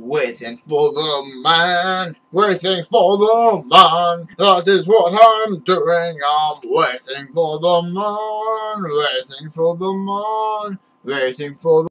Waiting for the man, waiting for the man, that is what I'm doing, I'm waiting for the man, waiting for the man, waiting for the